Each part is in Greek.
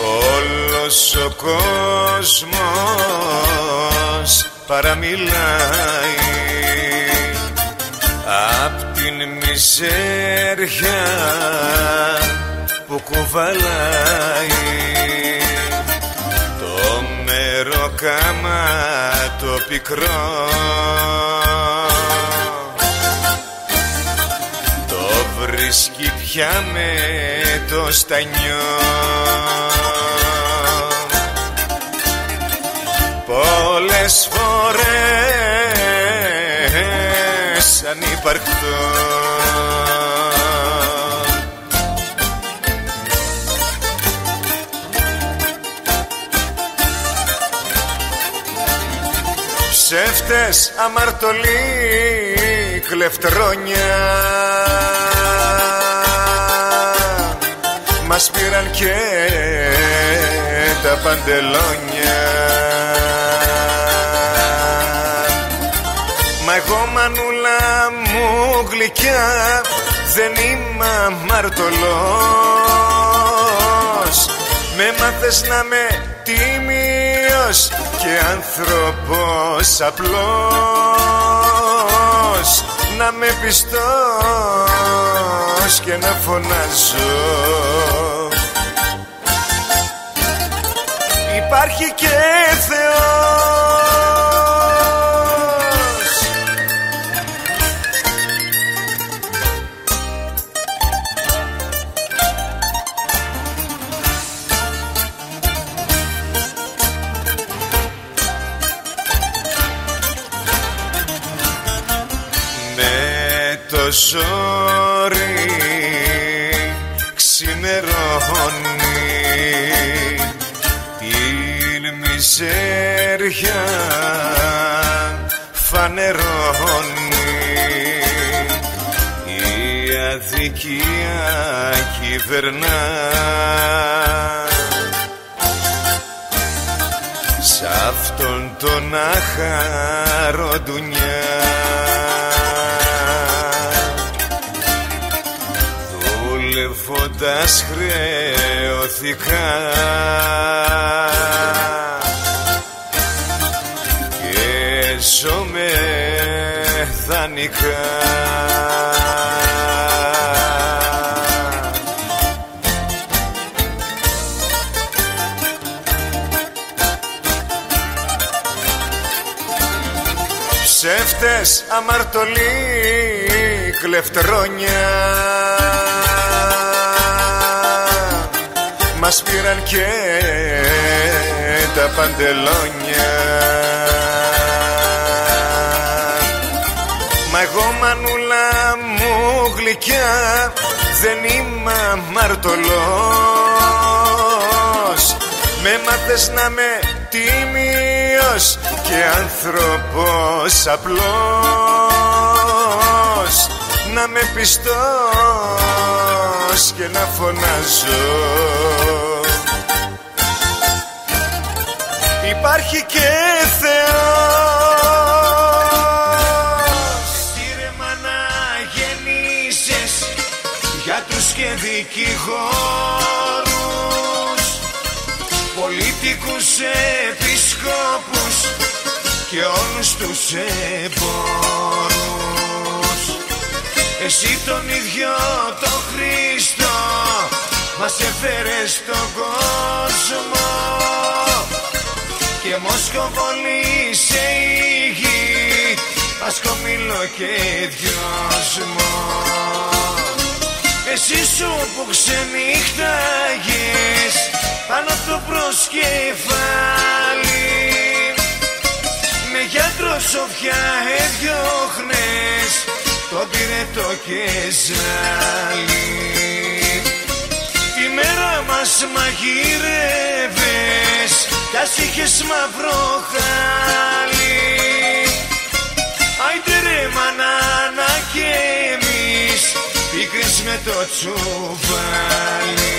Όλος ο κόσμος παραμιλάει. Απ' την μιζέρια που κουβαλάει. Το μεροκάμα το πικρό. Το βρίσκει πια με το στανιό. Πολλές φορές ανυπαρκτό Ψεύτες, αμαρτωλοί, κλεφτρόνια. Μας πήραν και τα παντελόνια. Μα εγώ μανούλα μου γλυκιά δεν είμαι αμαρτωλός. Με μάθες να με τίμιος και άνθρωπος απλός. Να με πιστός και να φωνάζω. Υπάρχει και Θεός φανερώνει η αδικία κυβερνά. Σ' αυτόν τον άχαρο ντουνιά. Δουλεύοντας χρεώθηκα δανεικά Ψεύτες, αμαρτωλοί, κλεφτρόνια. Μας πήραν και τα παντελόνια μου γλυκιά δεν είμαι αμαρτωλός. Με μάθες να με τίμιος και άνθρωπος απλός. Να με πιστός και να φωνάζω. Υπάρχει και και όλους τους εμπόρους. Εσύ τον ίδιο το Χριστό μας έφερες στον κόσμο. Και Μοσκοβολή σε η γη Ασκομήλο και δυόσμο. Εσύ σου που ξενύχταγες πάνω από το προσκεφάλι με γιατρό σοφιά έδιωχνες το πυρετό και ζάλι τη μέρα μας μαγείρευες κι ας είχες μαύρο χάλι. Άιντε ρε μανάνα και εμείς πίκρες με το τσουβάλι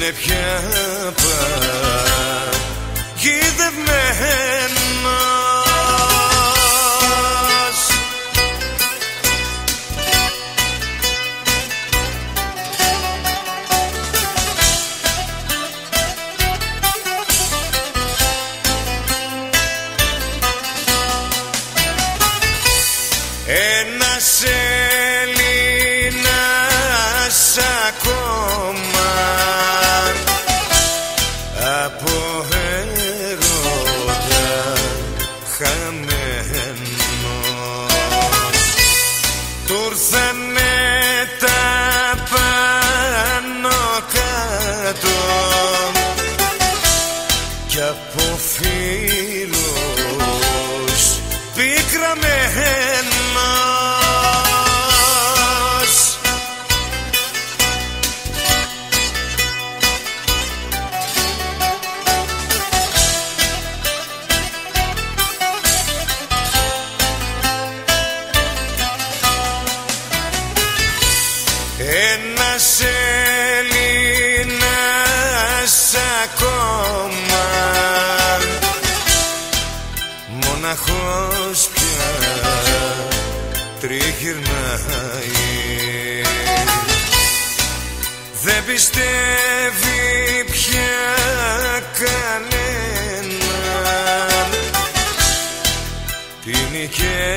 Είναι πια παγιδευμένο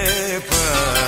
και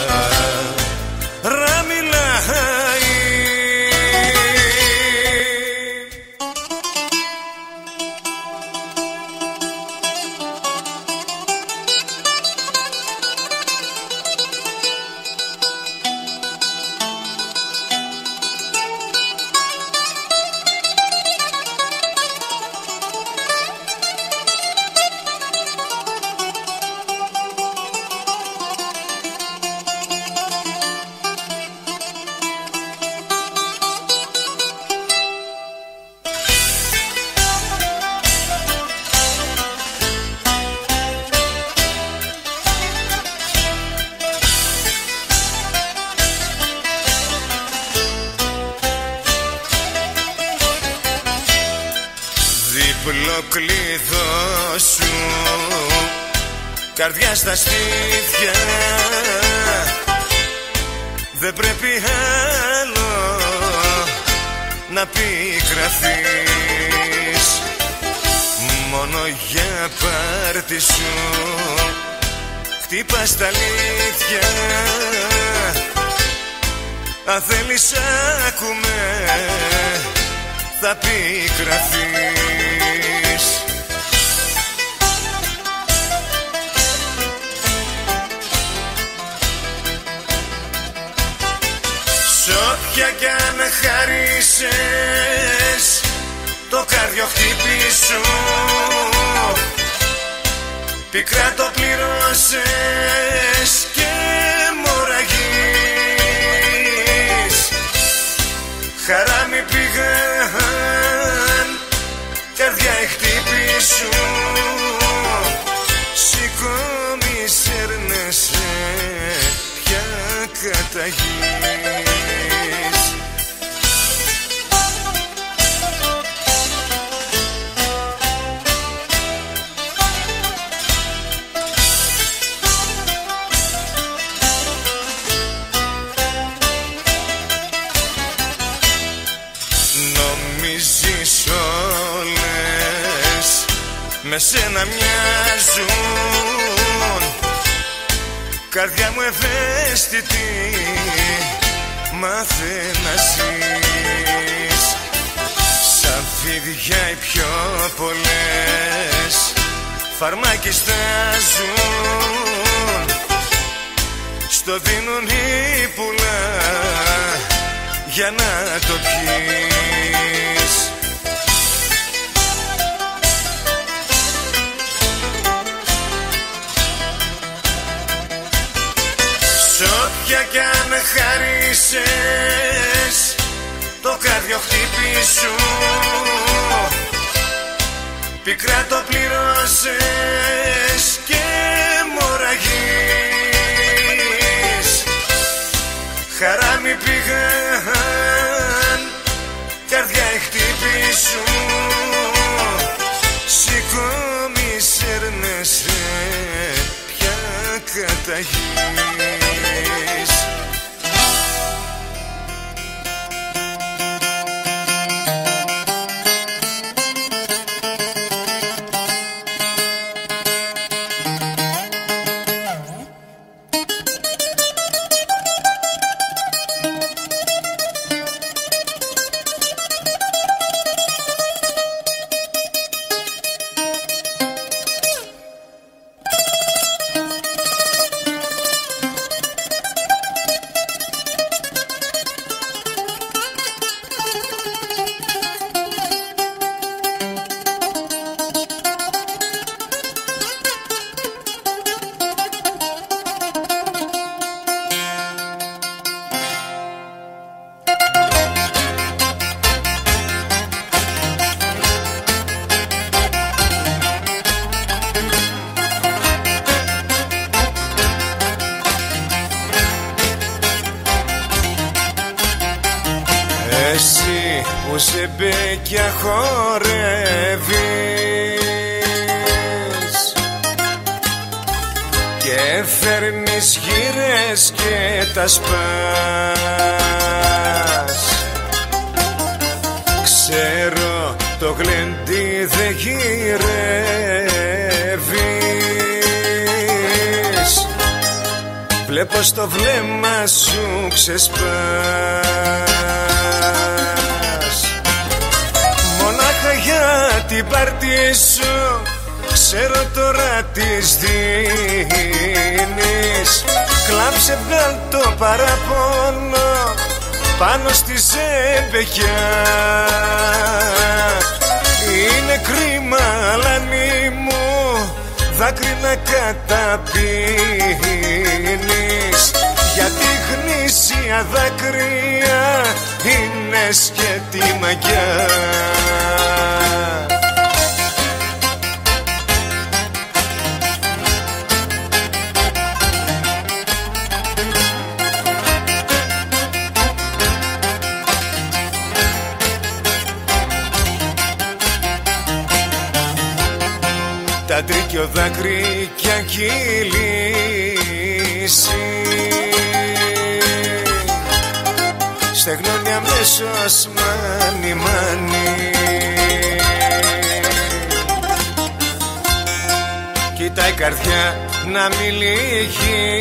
θα πικραθείς. Σ' όποια κι αν χαρίσες το κάρδιο χτύπησου. Πικρά το πληρώσες Χαρά μη πήγαν, καρδιά χτύπησου Σηκώ μη σέρνεσαι πια καταγείς με σένα μοιάζουν. Καρδιά μου ευαίσθητη μάθε να ζεις. Σαν φίδια οι πιο πολλές φαρμάκι στάζουν Στο δίνουν οι πουλά για να το πιείς όποια κι αν χαρίσες το κάρδιο χτύπησου. Πικρά το πληρώσες και μοραγείς. Χαρά μη πήγαν, καρδιά χτύπησου. Σηκώ μη σέρνεσαι πια καταγείς την πάρτι σου Ξέρω τώρα τις δίνεις. Κλάψε βγάλ το παραπονό Πάνω στη ζεμπεκιά. Είναι κρίμα αλανί μου Δάκρυ να καταπίνεις. Γιατί γνήσια δάκρυα είναι σκέτη μαγιά Τα τρίκιο δάκρυ κι αγγυλήσει Στεγνώνει αμέσως μάνι μάνι. Κοίτα η καρδιά να μην λυγίσει.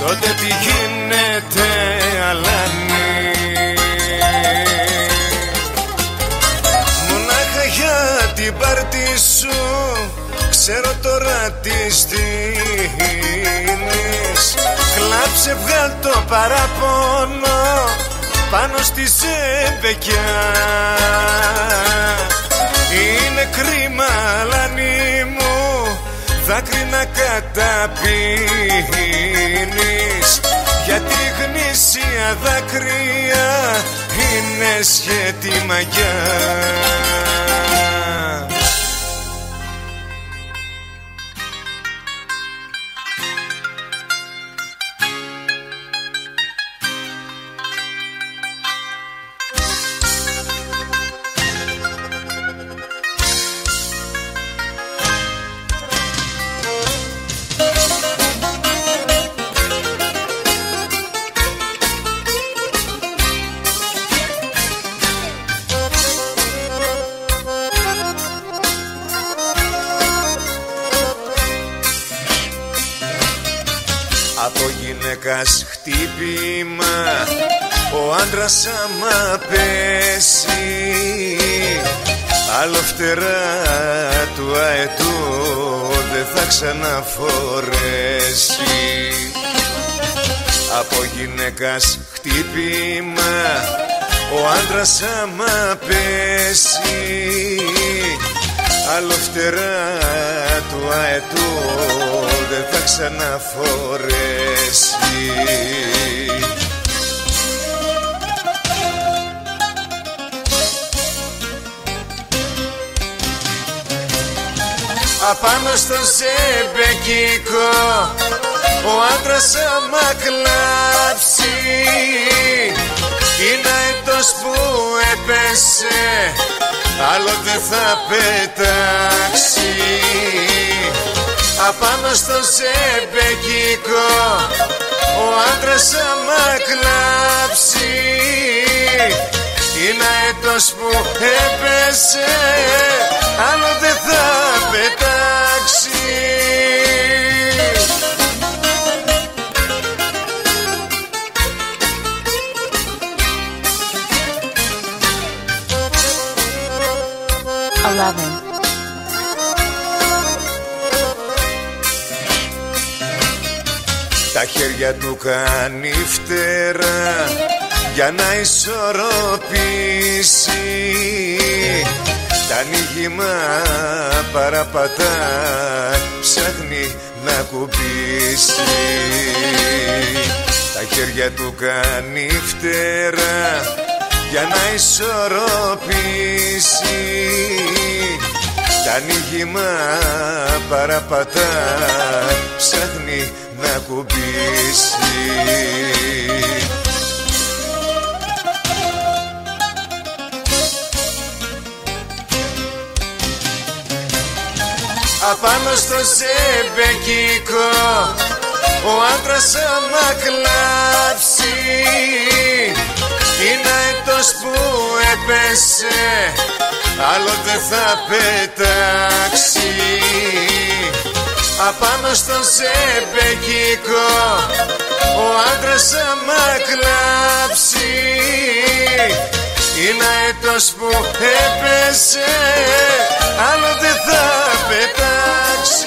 Τότε τι γίνεται αλάνι για την πάρτι σου Ξέρω τώρα τι δίνεις σε βγάλ το παραπονό πάνω στη ζεμπεκιά Είναι κρίμα λανί μου δάκρυ να καταπίνεις. Γιατί γνήσια δάκρυα είναι σχέτη μαγιά άμα πέσει. Άλλο φτερά του αετού Δεν θα ξαναφορέσει. Από γυναίκας χτύπημα Ο άντρας άμα πέσει. Άλλο φτερά του αετού δεν θα ξαναφορέσει Απάνω στο ζεμπεκικό ο άντρας άμα κλάψει. Είναι έτος που έπεσε άλλο δεν θα πετάξει. Απάνω στο ζεμπεκικό ο άντρας άμα κλάψει είναι έτος που έπεσε άλλο δεν θα πετάξει. Eleven, Τα χέρια του κάνει φτερά για να ισορροπήσει Τα ανοίγημα παραπατά ψάχνει να κουμπίσει Τα χέρια του κάνει φτερά για να ισορροπήσει. Τα ανοίγημα παραπατά ψάχνει να κουμπίσει Απάνω στο ζεμπεκικό ο άντρας άμα κλάψει. Είναι έτος που έπεσε άλλο δεν θα πετάξει. Απάνω στο ζεμπεκικό ο άντρας άμα κλάψει είναι έτος που έπεσε άλλο δεν θα πετάξει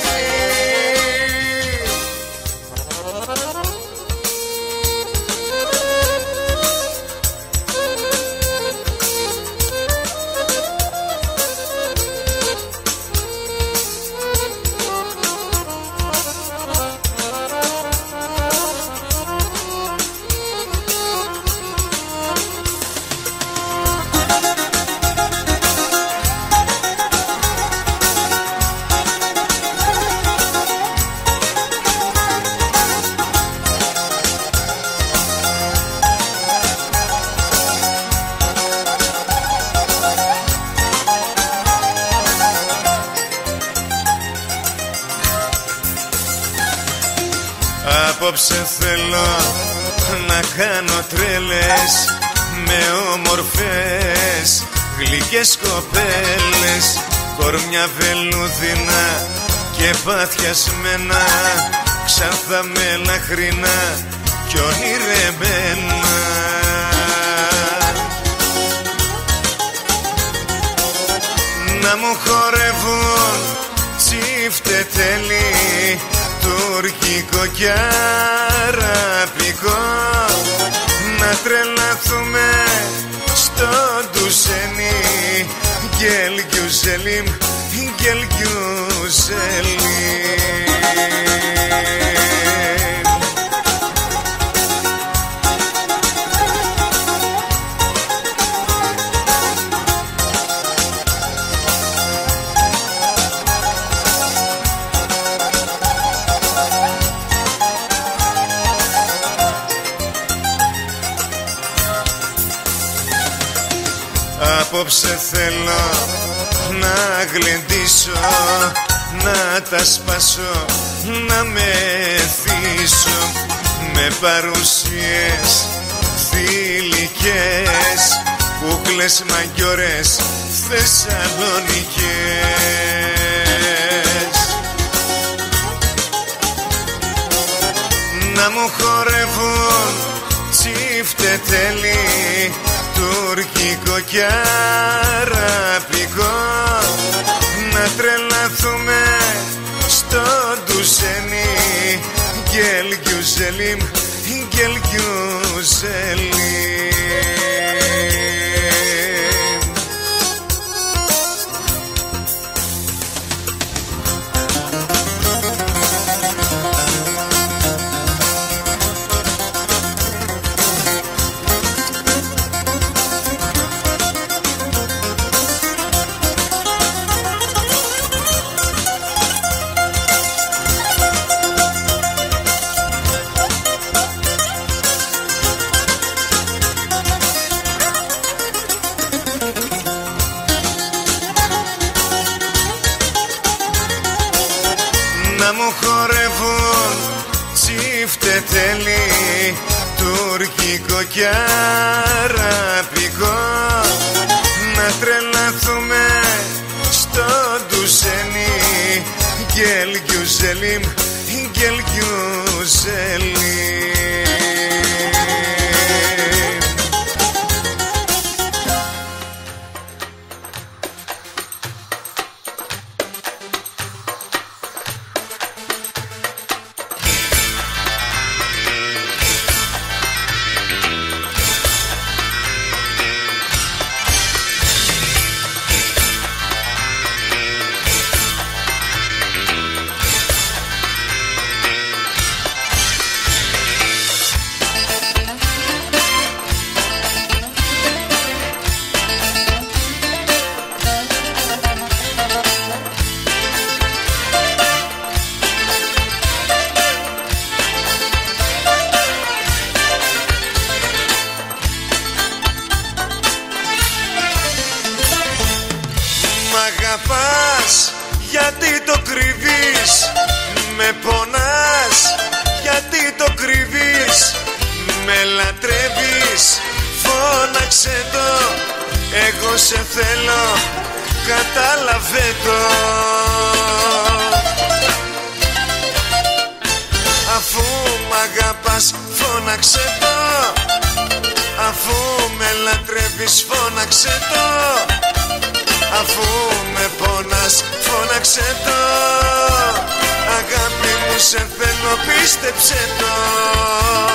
και κοπέλες Κορμιά βελούδινα Και παθιασμένα Ξαθαμένα χρήνα Κι ονειρεμένα. Να μου χορεύουν Τσίφτε τέλει Τουρκικό κι αραπικό Να τρελαθούμε στο ντουσένι Γελ Γιουζέλιν, Γελ απόψε θέλω να γλεντήσω Να τα σπάσω, να με θύσω. Με παρουσίες θηλυκές Κούκλες μαγκιόρες Θεσσαλονικές. Να μου χορεύουν τσίφτε τέλη τουρκικό και αραπικό να τρελαθούμε στο ντουσένι Γελ Γιουζελίμ, Γελ Γιουζελίμ νοικοκιάρα πηγώ Να τρελαθούμε στο ντουζένι Γκέλ Γκιουζέλιμ, Γκέλ πίστεψε το.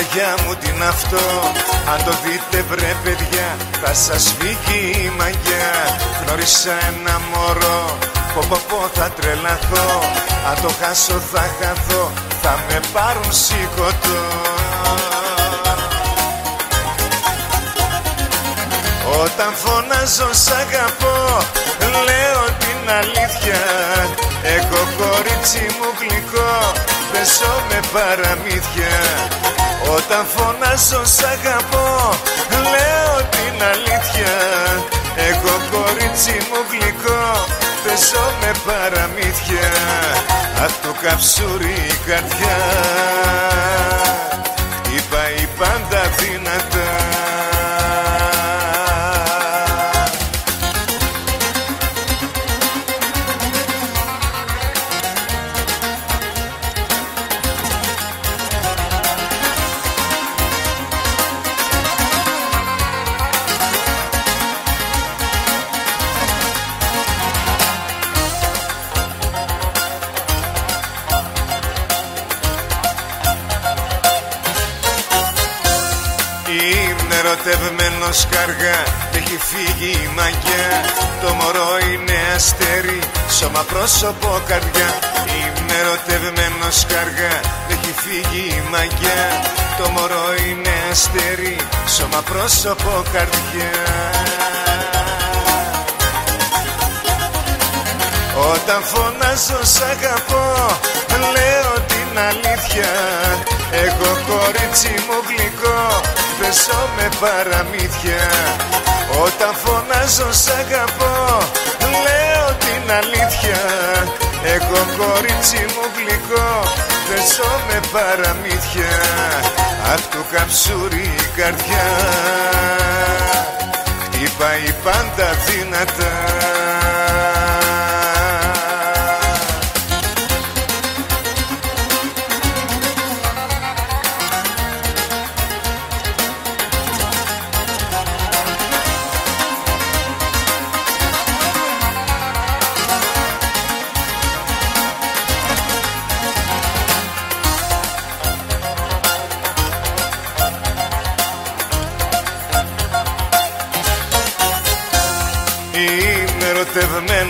Παναγιά μου την αυτό; Αν το δείτε βρε παιδιά Θα σας φύγει η μαγιά. Γνώρισα ένα μωρό Πω πω πω θα τρελαθώ. Αν το χάσω θα χαθώ Θα με πάρουν σηκωτό. Όταν φωνάζω σ' αγαπώ Λέω την αλήθεια. Εγώ κορίτσι μου γλυκό Πέσω με παραμύθια. Όταν φωνάζω σ' αγαπώ Λέω την αλήθεια. Εγώ κορίτσι μου γλυκό Πέσω με παραμύθια. Αχ το καψούρι η καρδιά. Χτυπάει πάντα δυνατά ερωτευμένος καργά Έχει φύγει η μαγιά. Το μωρό είναι αστέρι Σώμα πρόσωπο καρδιά. Είμαι ερωτευμένος καργά Έχει φύγει η μαγιά. Το μωρό είναι αστέρι Σώμα πρόσωπο καρδιά. Όταν φωνάζω σ' αγαπώ Λέω την αλήθεια. Εγώ κορίτσι μου γλυκό Πέσω με παραμύθια. Όταν φωνάζω σ' αγαπώ. Λέω την αλήθεια. Εγώ κορίτσι μου γλυκό. Πέσω με παραμύθια. Αχ του καψούρι η καρδιά. Χτυπάει πάντα δυνατά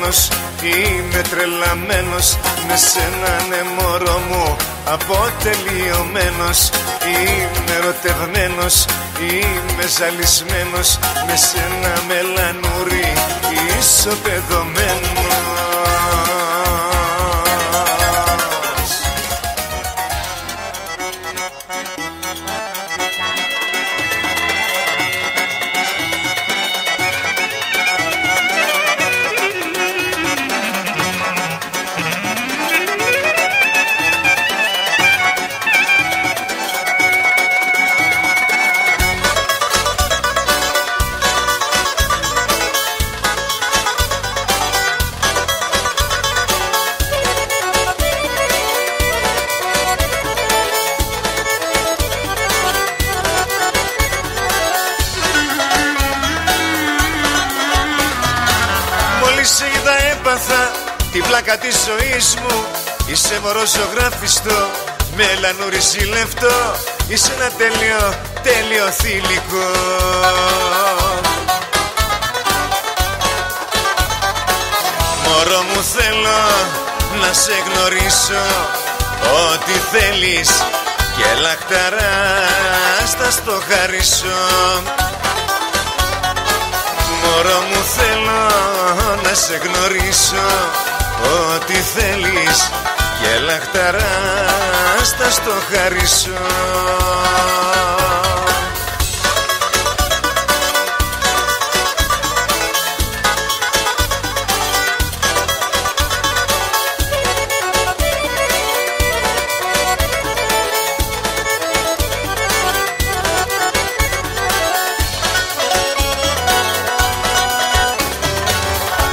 ερωτευμένος, είμαι τρελαμένος. Με σένα ναι μωρό μου αποτελειωμένος. Είμαι ερωτευμένος, είμαι ζαλισμένος. Με σένα μελανούρι ισοπεδωμένος μωρό ζωγράφιστο με λανούρι ζηλευτό Είσαι ένα τέλειο, τέλειο θηλυκό. Μωρό μου θέλω να σε γνωρίσω Ό,τι θέλεις και λαχταρά στα στο χαρίσω. Μωρό μου θέλω να σε γνωρίσω Ό,τι θέλεις και λαχταράστα στο χαρισό.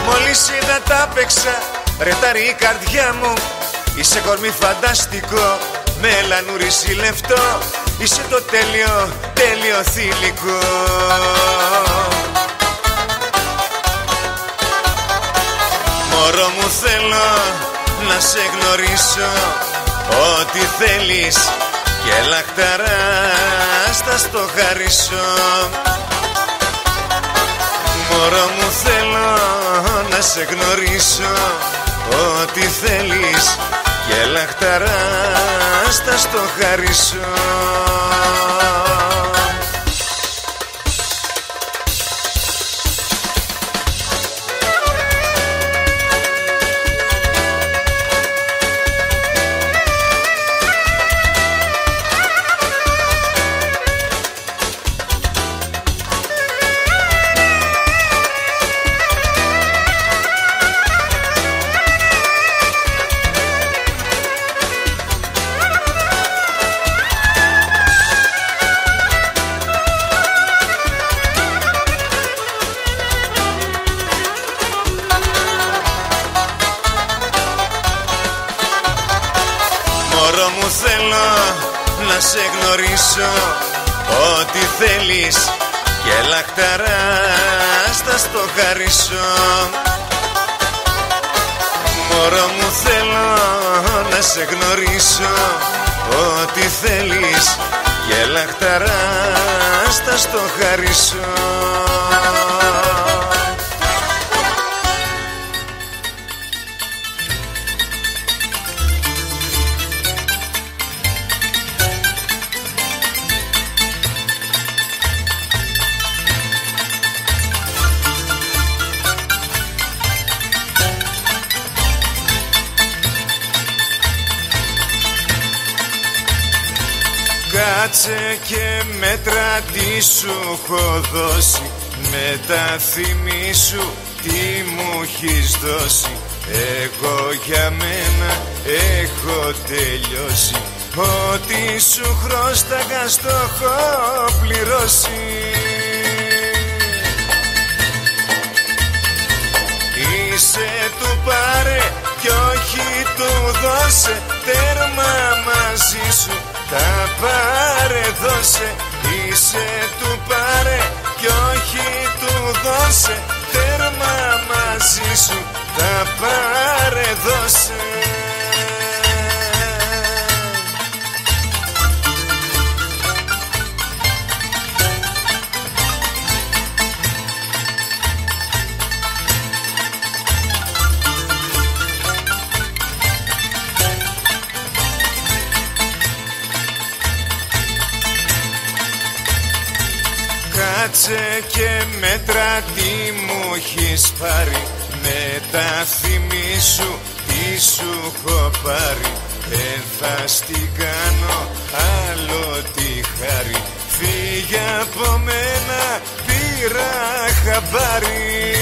Μόλις είδα τα παίξα Ρε η καρδιά μου. Είσαι κορμί φανταστικό Με λανούρι λεφτό Είσαι το τέλειο, τέλειο θηλυκό. Μωρό μου θέλω να σε γνωρίσω. Ό,τι θέλεις και λαχταρά στα στο χαρίσω. Μωρό μου θέλω να σε γνωρίσω. Ό,τι θέλεις και λαχταράς στα στο χαρίσω σε γνωρίσω Ό,τι θέλεις και λαχταράς στα στο χαρίσω και μέτρα τι σου έχω δώσει. Με τα θυμή σου τι μου έχεις δώσει. Εγώ για μένα έχω τελειώσει. Ό,τι σου χρώσταγα στο έχω πληρώσει. Είσαι του πάρε κι όχι του δώσε. Τέρμα μαζί σου τα πάρε δώσε Είσαι του πάρε κι όχι του δώσε. Τέρμα μαζί σου Τα πάρε δώσε Κάτσε και μέτρα τι μου έχεις πάρει. Με τα θυμή σου τι σου έχω πάρει. Δεν θα στην κάνω άλλο τη χάρη. Φύγε από μένα πήρα χαμπάρι.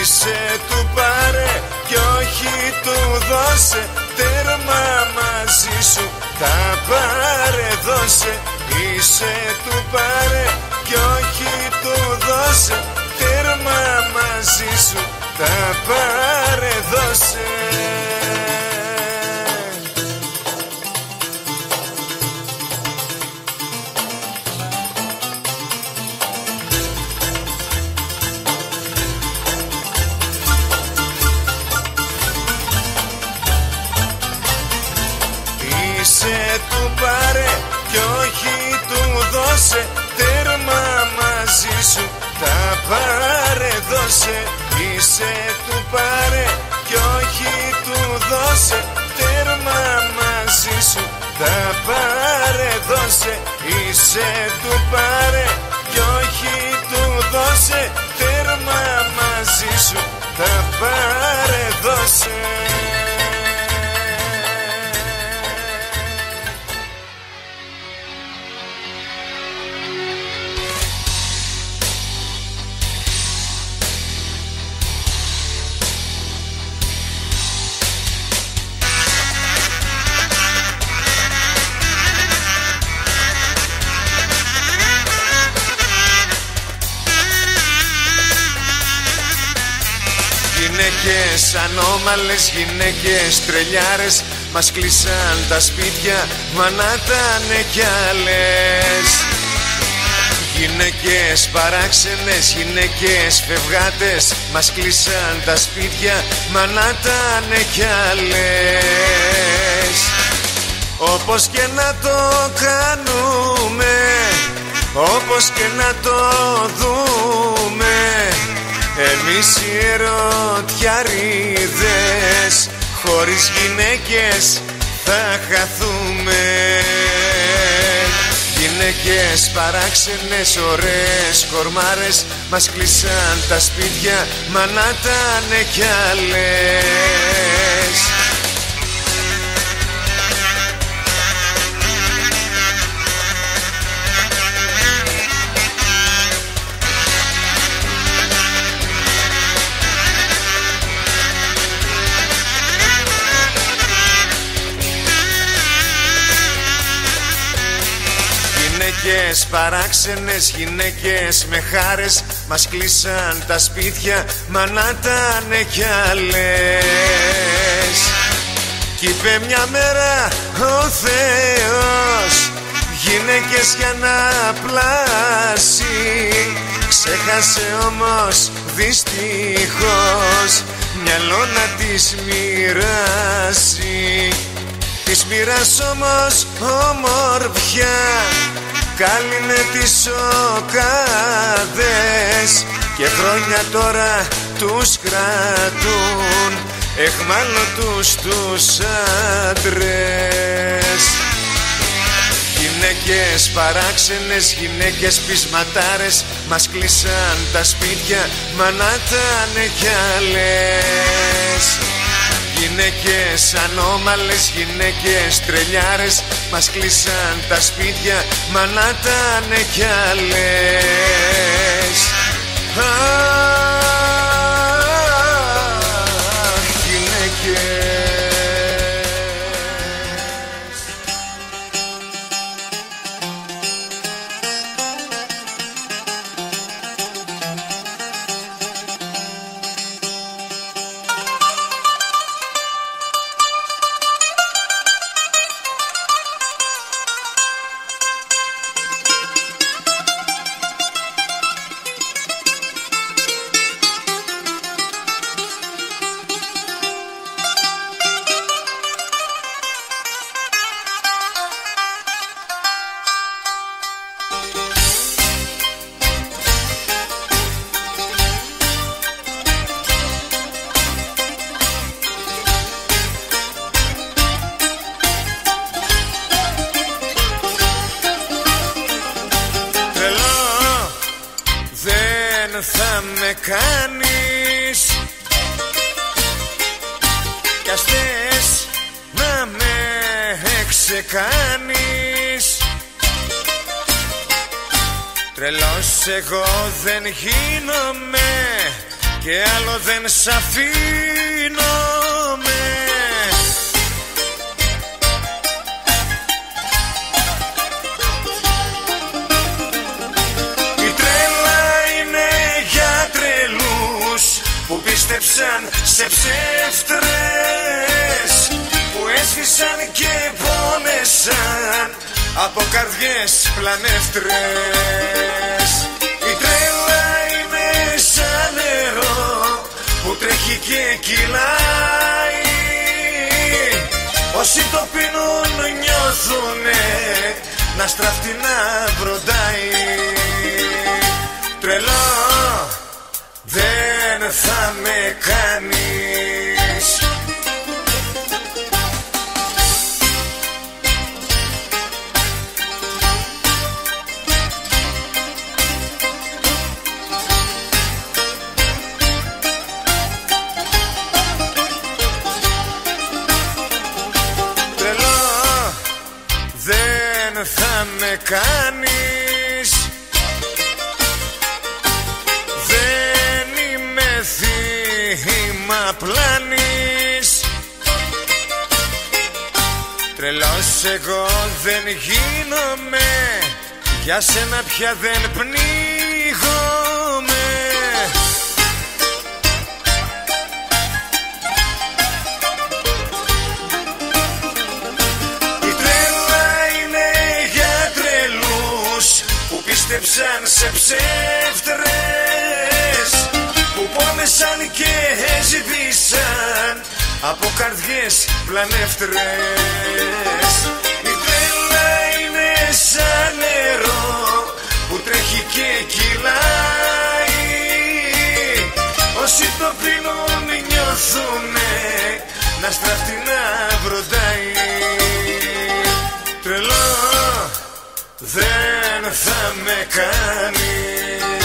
Είσαι του πάρε κι όχι του δώσε. Τέρμα μαζί σου τα πάρε δώσε Είσαι του πάρε κι όχι του δώσε Τέρμα μαζί σου. Τα πάρε δώσε είσαι του πάρε κι όχι του δώσε. Τέρμα μαζί σου τα πάρε δώσε. Είσαι του πάρε κι όχι του δώσε. Τέρμα μαζί σου τα πάρε δώσε Γυναίκες ανώμαλες, γυναίκες τρελιάρες Μας κλείσαν τα σπίτια, μα να ήτανε κι άλλες. Γυναίκες παράξενες, γυναίκες φευγάτες Μας κλείσαν τα σπίτια, μα να ήτανε κι άλλες. Όπως και να το κάνουμε, όπως και να το δούμε εμείς οι ερωτιαρίδες Χωρίς γυναίκες θα χαθούμε. Γυναίκες παράξενες ωραίες κορμάρες Μας κλείσαν τα σπίτια μα να τανε κι άλλες Γυναίκες παράξενες, γυναίκες. Με χάρες Μας κλείσαν τα σπίτια, μα να ήτανε κι άλλες. Κι είπε μια μέρα ο Θεός Γυναίκες για να πλάσει Ξέχασε όμως δυστυχώς Μυαλό να τις μοιράσει. Της μοίρας όμως ομορφιά κάλυνε τις οκάδες και χρόνια τώρα τους κρατούν. Εχμάλωτους τους άντρες. Γυναίκες παράξενες, γυναίκες πεισματάρες Μας κλείσαν τα σπίτια, μα να ήτανε κι άλλες Γυναίκες ανώμαλες, γυναίκες τρελιάρες Μας κλείσαν τα σπίτια, μα να ήτανε κι άλλες πίστεψαν σε ψεύτρες που έσβησαν και πόνεσαν από καρδιές πλανεύτρες. Η τρέλα είναι σαν νερό που τρέχει και κυλάει. Όσοι το πίνουν νιώθουνε να στραφτεί να βροντάει. Τρελό δεν θα με κάνεις. Τρελό δεν θα με κάνεις παραπλάνεις Τρελός εγώ δεν γίνομαι. Για σένα πια δεν πνίγομαι. Η τρέλα είναι για τρελούς Που πίστεψαν σε ψεύτρες που πόνεσαν και ζητήσαν από καρδιές πλανεύτρες. Η τρέλα είναι σαν νερό που τρέχει και κυλάει. Όσοι το πίνουν νιώθουνε να στραφτεί να βροντάει. Τρελό δεν θα με κάνεις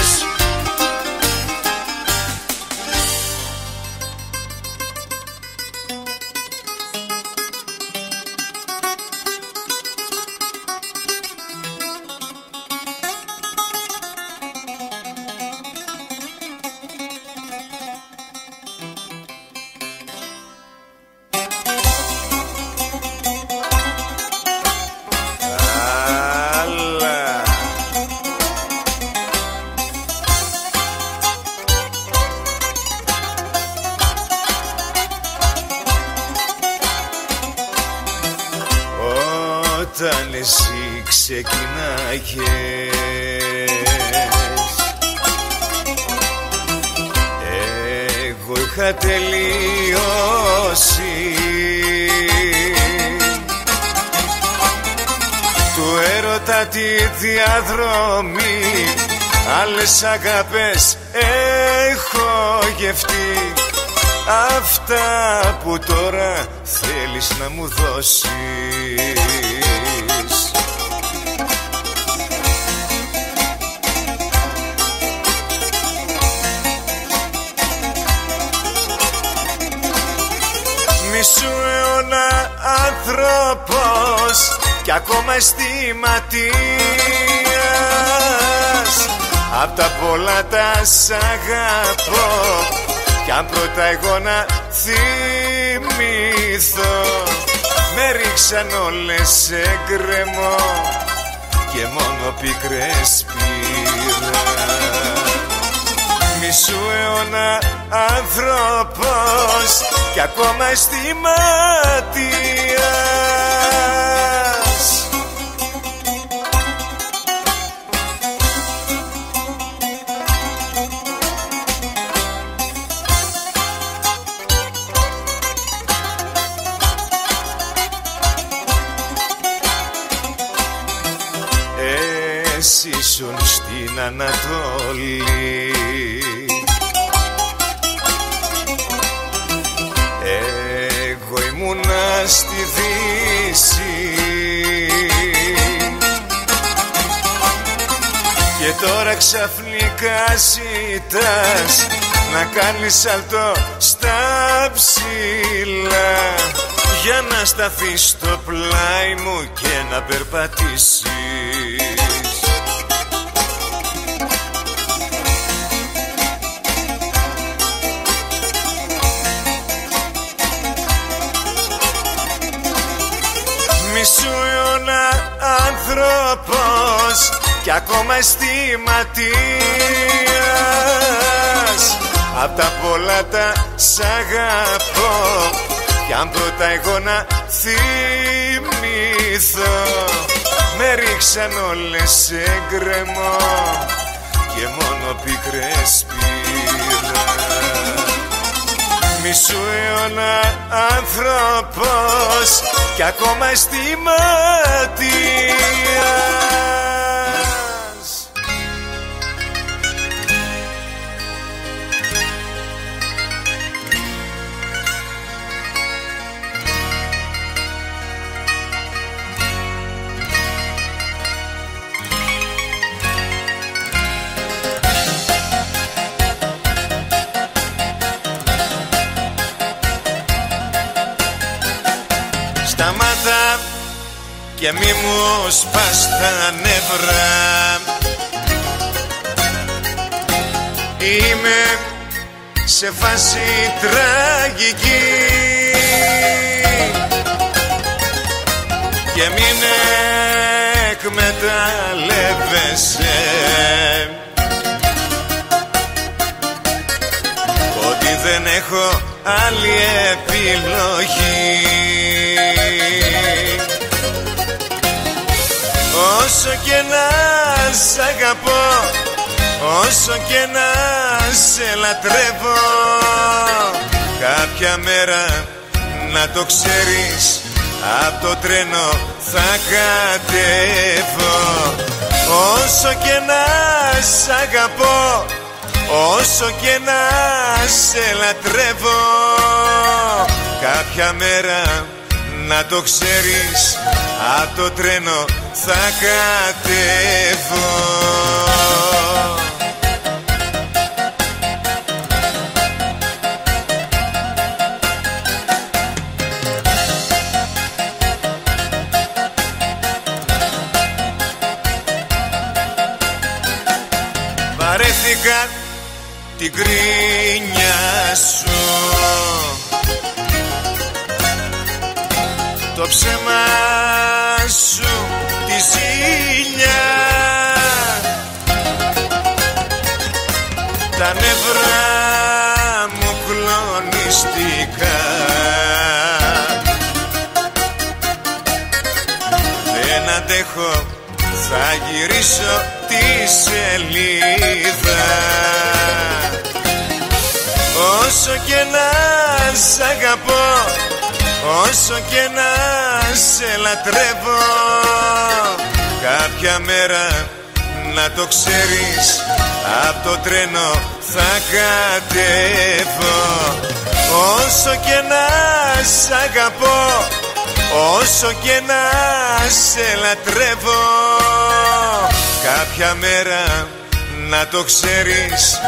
να μου δώσεις. Μισού αιώνα άνθρωπος κι ακόμα αισθηματίας. Απ' τα πολλά τα σ' αγαπώ κι αν πρώτα εγώ να θυμηθώ Με ρίξαν όλες σε γκρεμό και μόνο πικρές πήρα Μισού αιώνα άνθρωπος κι ακόμα αισθηματίας Εσύ ήσουν στην Ανατολή. Εγώ ήμουνα στη Δύση. Και τώρα ξαφνικά ζητάς να κάνεις σαλτό στα ψηλά. Για να σταθείς στο πλάι μου και να περπατήσεις Μισού αιώνα άνθρωπος κι ακόμα αισθηματίας Απ' τα πολλά τα σ' αγαπώ κι αν πρώτα εγώ να θυμηθώ Με ρίξαν όλες σε γκρεμό και μόνο πικρές πήρα Μισού αιώνα άνθρωπος κι ακόμα αισθηματίας και μη μου σπάς τα νεύρα. Είμαι σε φάση τραγική. Και μην εκμεταλλεύεσαι. Ότι δεν έχω άλλη επιλογή Όσο και να σ' αγαπώ Όσο και να σε λατρεύω Κάποια μέρα να το ξέρεις Απ' το τρένο θα κατέβω. Όσο και να σ' αγαπώ Όσο και να σε λατρεύω Κάποια μέρα να το ξέρεις Απ' το τρένο θα κατέβω Βαρέθηκα την κρίνια σου. Το ψέμα σου τη ζήλια Τα νευρά μου κλονιστικά. Δεν αντέχω θα γυρίσω τη σελίδα. Όσο και να σ' αγαπώ Όσο και να σε λατρεύω Κάποια μέρα να το ξέρεις Απ' το τρένο θα κατέβω. Όσο και να σ' αγαπώ Όσο και να σε λατρεύω Κάποια μέρα να το ξέρεις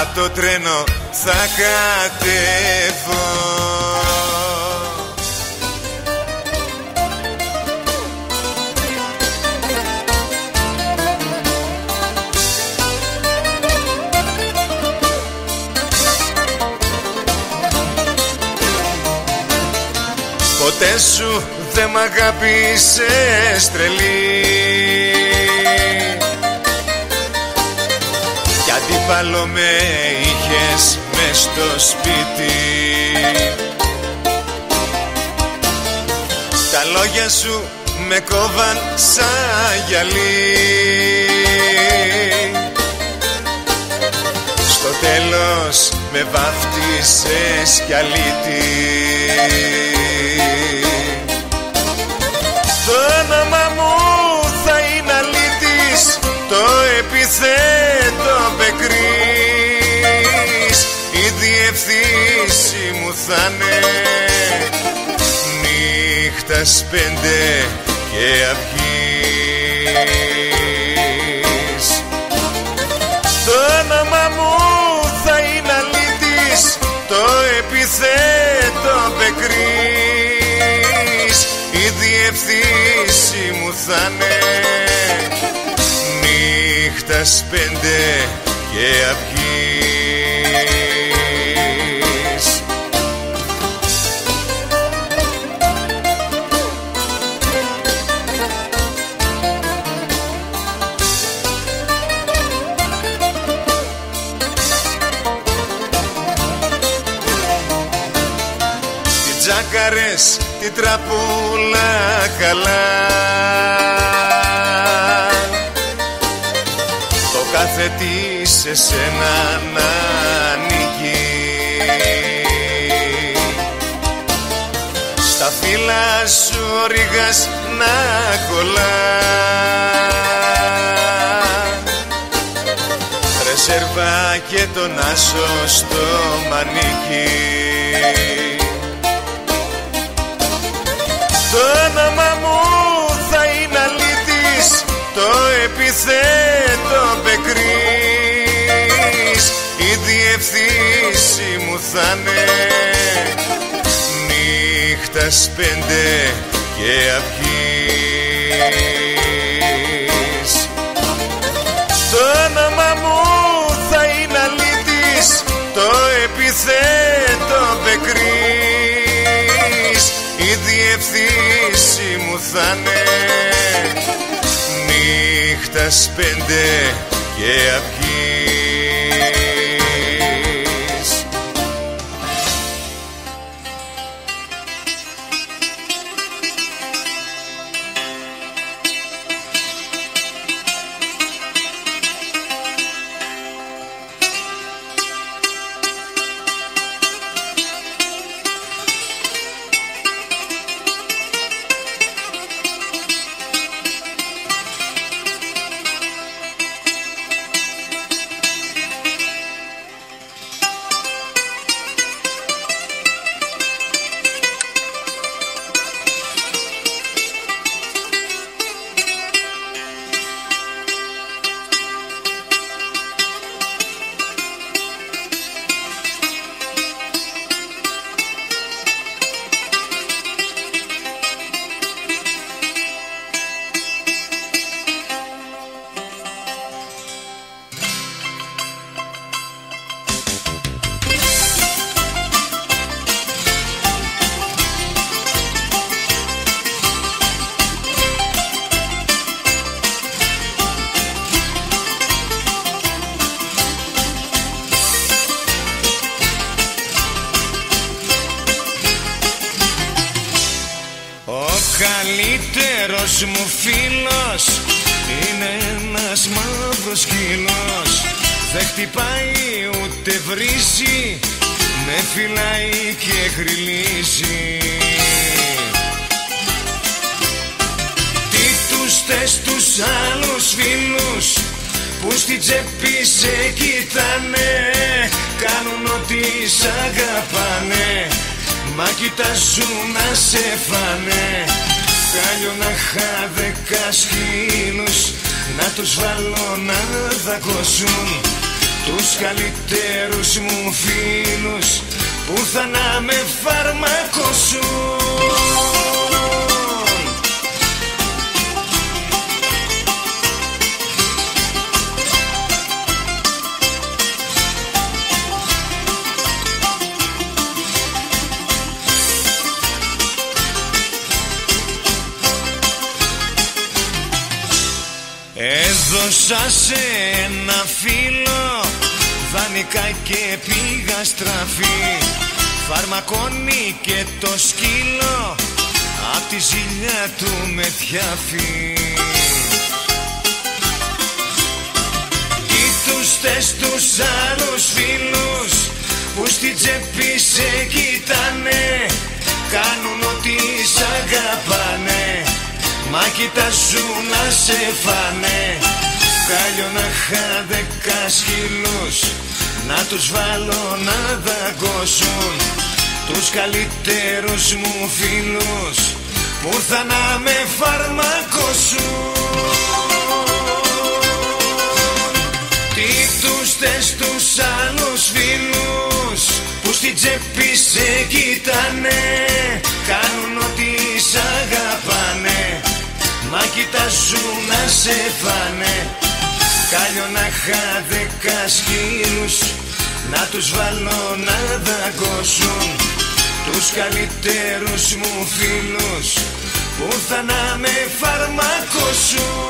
Απ' το τρένο θα κατέβω Ποτέ σου δεν μ' αγάπησες τρελή. Κι αντίπαλο με είχες μες στο σπίτι. Τα λόγια σου με κόβαν σαν γυαλί. Στο τέλος με βάφτισες κι αλήτη όνομα μου θα είναι αλήτης. Το επιθέτω πεκρής. Η διευθύνση μου θα είναι Νύχτας πέντε και αυγής. Το όνομα μου Η διευθύνση μου θα είναι. Νύχτας πέντε και αυγής. Τι τζάκαρες, τη τραπούλα καλά Το κάθε τι σε σένα να ανήκει. Στα φύλλα σου ο ρήγας να κολλά. Ρεσέρβα και τον άσο στο μανίκι όνομα μου θα είναι αλήτης Το επιθέτω πεκρής. Η διευθύνση μου θα είναι Νύχτας πέντε και αυγής. Το όνομα μου θα είναι αλήτης Το επιθέτω πεκρής. Η διευθύνση μου θα είναι. Νύχτας πέντε και αυγής Έδωσα σε ένα φίλο Δανεικά και πήγα στραφή. Φαρμακώνει και το σκύλο Απ' τη ζήλια του με θιάφει Τι τους θες τους άλλους φίλους Που στη τσέπη σε κοιτάνε. Κάνουν ό,τι σ' αγαπάνε Μα κοιτάζουν να σε φάνε Κάλιο να είχα δέκα σκύλους Να τους βάλω να δαγκώσουν. Τους καλύτερους μου φίλους Που θα να με φαρμακώσουν. Τι τους θες τους άλλους φίλους Που στην τσέπη σε κοιτάνε Κάνουν ό,τι σ' αγαπάνε. Μα κοιτάζουν να σε φάνε Κάλιο να χαδεκά, Να τους βάλω να δαγκώσουν Τους καλύτερους μου φίλους Που θα να με φαρμακώσουν.